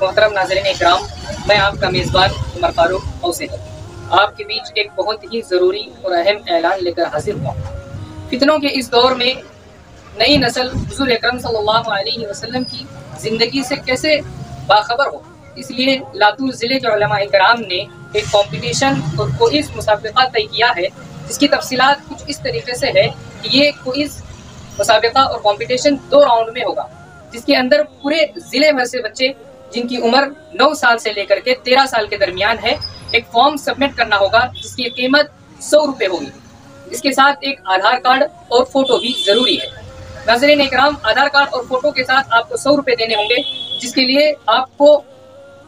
मोहतरम नाजरन इकराम मैं आपका मेज़बान उमर फारूक हौसेकर आपके बीच एक बहुत ही ज़रूरी और अहम ऐलान लेकर हाजिर हुआ। फितनों के इस दौर में नई नस्ल हजूर अक्रम वसल्लम की ज़िंदगी से कैसे बाखबर हो? इसलिए लातूर ज़िले के कराम ने एक कंपटीशन और कोइज़ मुसाबका तय किया है। जिसकी तफसीलात कुछ इस तरीके से है कि ये कोइज़ मुसाबका और कॉम्पिटिशन दो राउंड में होगा। जिसके अंदर पूरे ज़िले भर से बच्चे, जिनकी उम्र नौ साल से लेकर के तेरह साल के दरमियान है, एक फॉर्म सबमिट करना होगा, जिसकी कीमत सौ रुपये होगी। इसके साथ एक आधार कार्ड और फ़ोटो भी ज़रूरी है। नाजरीन इकराम, आधार कार्ड और फ़ोटो के साथ आपको सौ रुपये देने होंगे, जिसके लिए आपको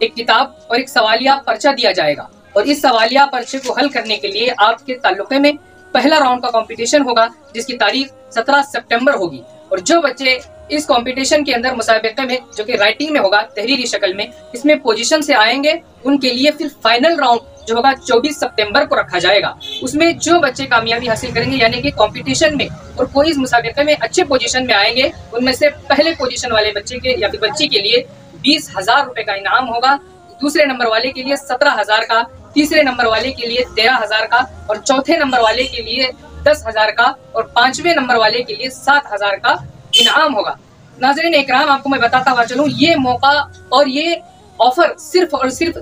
एक किताब और एक सवालिया पर्चा दिया जाएगा। और इस सवालिया पर्चे को हल करने के लिए आपके ताल्लुके में पहला राउंड का कंपटीशन होगा, जिसकी तारीख 17 सितंबर होगी। और जो बच्चे इस कंपटीशन के अंदर मुसाबके में, जो कि राइटिंग में होगा, तहरीरी शक्ल में, इसमें पोजीशन से आएँगे, उनके लिए फिर फाइनल राउंड जो होगा 24 सितंबर को रखा जाएगा। उसमें जो बच्चे कामयाबी हासिल करेंगे, यानी कि कंपटीशन में, और कोई इस मुसाबके में अच्छे पोजीशन में आएँगे, उनमें से पहले पोजीशन वाले बच्चे के, या फिर बच्ची के लिए बीस हज़ार का इनाम होगा, दूसरे नंबर वाले के लिए सत्रह हज़ार का, तीसरे नंबर वाले के लिए तेरह हज़ार का, और चौथे नंबर वाले के लिए दस हज़ार का, और पांचवे नंबर वाले के लिए सात हज़ार का इनाम होगा। नाजरीन इकराम, आपको मैं बताता हुआ चलूँ, ये मौका और ये ऑफ़र सिर्फ़ और सिर्फ़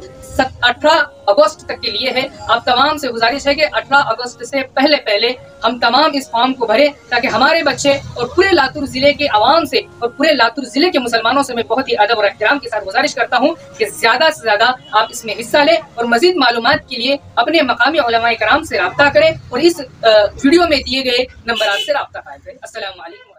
अठारह अगस्त तक के लिए है। आप तमाम से गुजारिश है कि 18 अगस्त से पहले पहले हम तमाम इस फॉर्म को भरें, ताकि हमारे बच्चे और पूरे लातूर ज़िले के आवाम से और पूरे लातूर ज़िले के मुसलमानों से मैं बहुत ही अदब और एहतराम के साथ गुजारिश करता हूँ कि ज़्यादा से ज़्यादा आप इसमें हिस्सा लें और मजीद मालूम के लिए अपने मकामी कराम से रबता करें और इस वीडियो में दिए गए नंबर से रबता करें असल